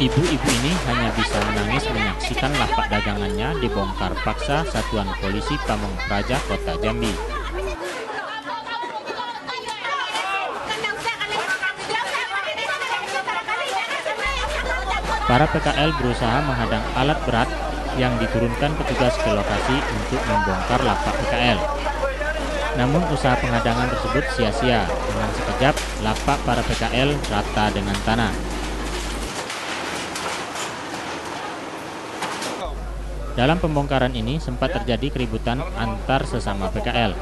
Ibu-ibu ini hanya bisa menangis menyaksikan lapak dagangannya dibongkar paksa Satuan Polisi Pamong Praja Kota Jambi. Para PKL berusaha menghadang alat berat yang diturunkan petugas ke lokasi untuk membongkar lapak PKL. Namun usaha penghadangan tersebut sia-sia. Dengan sekejap, lapak para PKL rata dengan tanah. Dalam pembongkaran ini sempat terjadi keributan antar sesama PKL.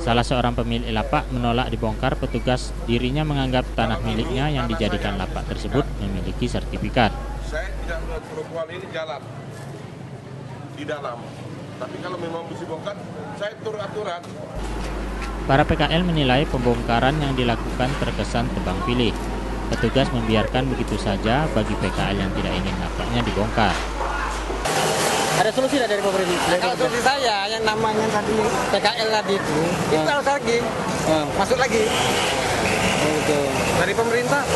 Salah seorang pemilik lapak menolak dibongkar petugas dirinya menganggap tanah miliknya yang dijadikan lapak tersebut memiliki sertifikat. Saya tidak melihat perempuan ini jalan di dalam. Tapi kalau memang bongkar, saya tur aturan. Para PKL menilai pembongkaran yang dilakukan terkesan tebang pilih. Petugas membiarkan begitu saja bagi PKL yang tidak ingin lapaknya dibongkar. Ada solusi tidak dari pemerintah? Dari Kalau solusi saya yang namanya tadi PKL tadi itu, itu harus lagi Ah, masuk lagi oh, dari pemerintah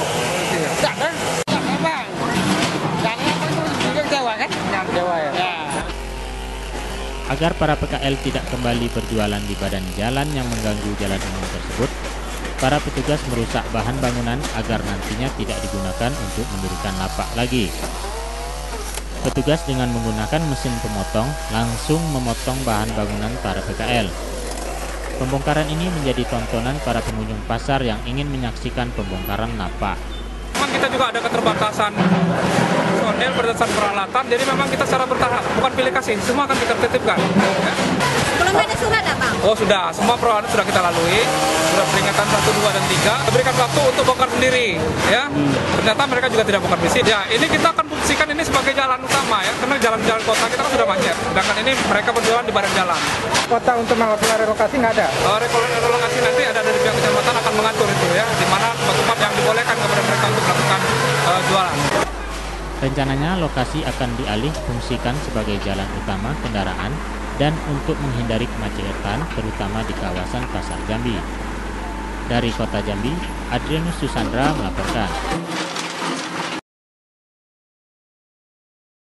Agar para PKL tidak kembali berjualan di badan jalan yang mengganggu jalan umum tersebut, para petugas merusak bahan bangunan agar nantinya tidak digunakan untuk mendirikan lapak lagi. Petugas dengan menggunakan mesin pemotong langsung memotong bahan bangunan para PKL. Pembongkaran ini menjadi tontonan para pengunjung pasar yang ingin menyaksikan pembongkaran lapak. Memang kita juga ada keterbatasan personel berdasarkan peralatan, jadi memang kita secara bertahap, bukan pilih kasih, semua akan kita tertibkan. Ya. Belum ada surat dah bang. Oh sudah, semua peralatan sudah kita lalui, sudah peringatan 1, 2, dan 3. Kita berikan waktu untuk bongkar sendiri, ya. Ternyata mereka juga tidak bongkar sendiri. Ya, ini kita akan fungsikan ini sebagai jalan utama ya, karena jalan-jalan kota kita kan sudah macet. Sedangkan ini mereka berjualan di badan jalan. Kota untuk melakukan relokasi nggak ada. Uh, relokasi nanti ada dari pihak kecamatan mengatur itu ya, di mana tempat-tempat yang dibolehkan kepada mereka untuk melakukan uh, jualan. Rencananya lokasi akan dialih fungsikan sebagai jalan utama kendaraan dan untuk menghindari kemacetan terutama di kawasan Pasar Jambi. Dari Kota Jambi, Adrianus Susandra melaporkan.